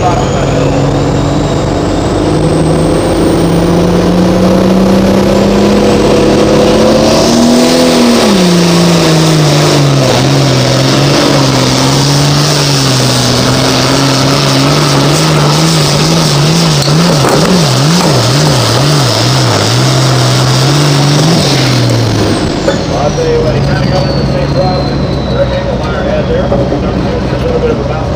I'll tell you what, he kind of got in the same problem. Hurricane Lamar had there. A little bit of a bounce.